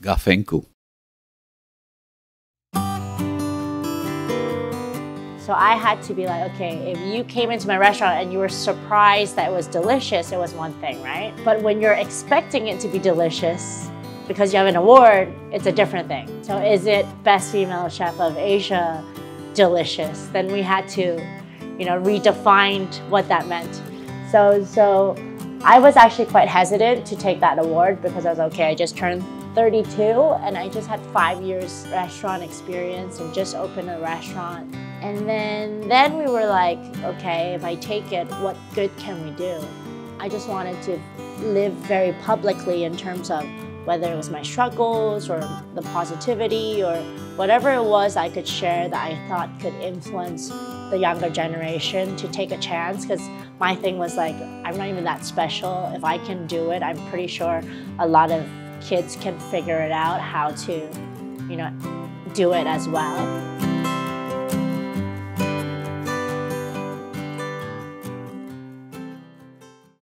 Gafencu. So I had to be like, okay, if you came into my restaurant and you were surprised that it was delicious, it was one thing, right? But when you're expecting it to be delicious because you have an award, it's a different thing. So is it best female chef of Asia delicious? Then we had to, you know, redefine what that meant. So so I was actually quite hesitant to take that award because I was okay, I just turned 32 and I just had five years restaurant experience and just opened a restaurant. And then, then we were like, okay, if I take it, what good can we do? I just wanted to live very publicly in terms of whether it was my struggles or the positivity or whatever it was I could share that I thought could influence the younger generation to take a chance because my thing was like, I'm not even that special. If I can do it, I'm pretty sure a lot of kids can figure it out how to, you know, do it as well.